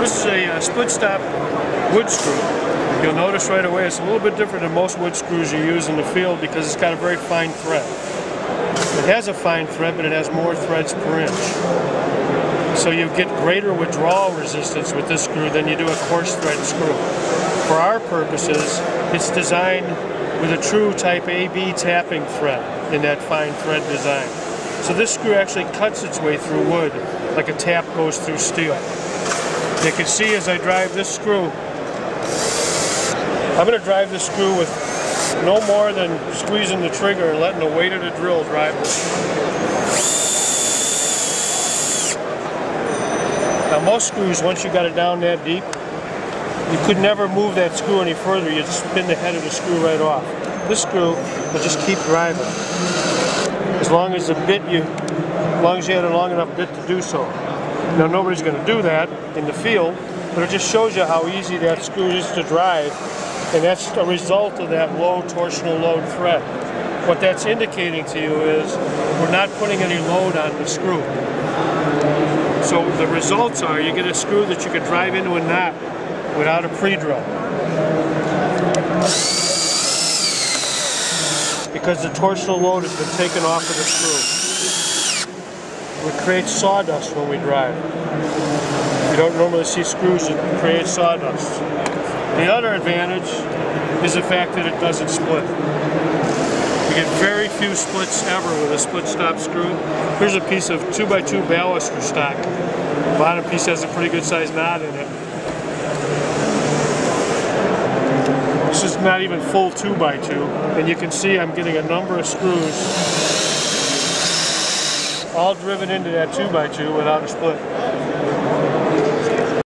This is a uh, SplitStop wood screw. You'll notice right away it's a little bit different than most wood screws you use in the field because it's got a very fine thread. It has a fine thread, but it has more threads per inch. So you get greater withdrawal resistance with this screw than you do a coarse thread screw. For our purposes, it's designed with a true type AB tapping thread in that fine thread design. So this screw actually cuts its way through wood like a tap goes through steel. You can see as I drive this screw, I'm going to drive this screw with no more than squeezing the trigger and letting the weight of the drill drive it. Now most screws, once you got it down that deep, you could never move that screw any further. You'd spin the head of the screw right off. This screw will just keep driving. As long as the bit you, as long as you had a long enough bit to do so. Now nobody's going to do that in the field, but it just shows you how easy that screw is to drive, and that's a result of that low torsional load thread. What that's indicating to you is we're not putting any load on the screw. So the results are you get a screw that you can drive into a knot without a pre-drill. Because the torsional load has been taken off of the screw. We create sawdust when we drive. You don't normally see screws that create sawdust. The other advantage is the fact that it doesn't split. You get very few splits ever with a SplitStop screw. Here's a piece of 2x2 baluster stock. The bottom piece has a pretty good sized knot in it. This is not even full 2x2 and you can see I'm getting a number of screws all driven into that 2x2 without a split.